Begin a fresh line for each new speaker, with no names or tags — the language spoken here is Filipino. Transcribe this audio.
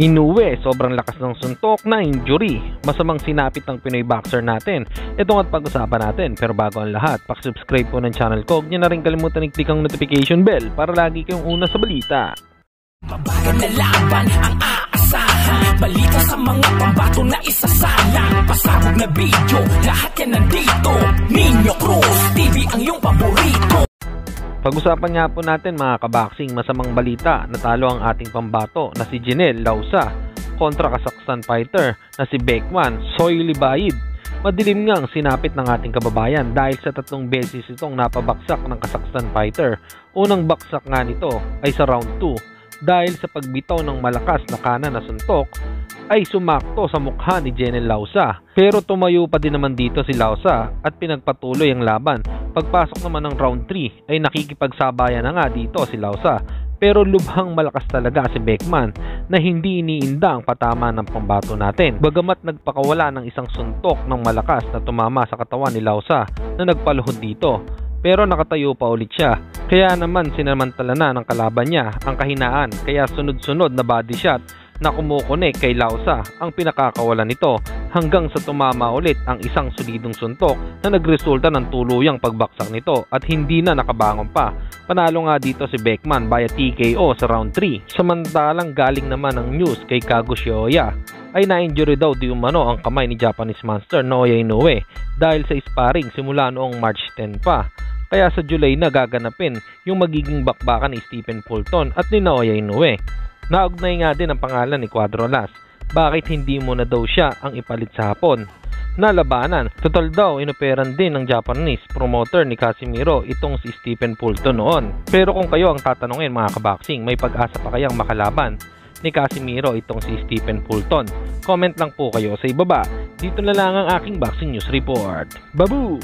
Inuwe, sobrang lakas ng suntok na injury. Masamang sinapit ng Pinoy boxer natin. Ito at pag-usapan natin. Pero bago ang lahat, subscribe po ng channel ko. Huwag na rin kalimutan i-click ang notification bell para lagi kayong una sa balita.
Mabagal na laban ang aasahan Balita sa mga pambato na isasalang Pasabog na video, lahat
Pag-usapan nga po natin mga kaboxing masamang balita natalo ang ating pambato na si Janelle Lausa kontra kasaksan fighter na si Beckman Soy Libayid. Madilim nga ang sinapit ng ating kababayan dahil sa tatlong beses itong napabaksak ng kasaksan fighter. Unang baksak nga nito ay sa round 2 dahil sa pagbitaw ng malakas na kanan na suntok ay sumakto sa mukha ni Jenel Lausa. Pero tumayo pa din naman dito si Lausa at pinagpatuloy ang laban. Pagpasok naman ng round 3 ay nakikipagsabayan na nga dito si Lausa. Pero lubhang malakas talaga si Beckman na hindi iniinda ang patama ng pambato natin. Bagamat nagpakawala ng isang suntok ng malakas na tumama sa katawan ni Lausa na nagpaluhod dito pero nakatayo pa ulit siya. Kaya naman sinamantala na ng kalaban niya ang kahinaan kaya sunod-sunod na body shot na kumukunik kay Lausa ang pinakakawalan nito hanggang sa tumama ulit ang isang solidong suntok na nagresulta ng tuluyang pagbaksak nito at hindi na nakabangon pa. Panalo nga dito si Beckman via TKO sa round 3. Samantalang galing naman ang news kay Kago Shioya ay na-injury daw di umano ang kamay ni Japanese Monster Naoya Inoue dahil sa sparring simula noong March 10 pa. Kaya sa July na gaganapin yung magiging bakbakan ni Stephen Fulton at ni Naoya Inoue. Naugnay nga din ang pangalan ni Quadrolas. Bakit hindi mo na daw siya ang ipalit sa hapon? Nalabanan, total daw inoperan din ng Japanese promoter ni Casimiro itong si Stephen Fulton noon. Pero kung kayo ang tatanungin mga kaboxing, may pag-asa pa kayang makalaban ni Casimiro itong si Stephen Fulton? Comment lang po kayo sa ibaba. Dito na lang ang aking boxing news report. Babu!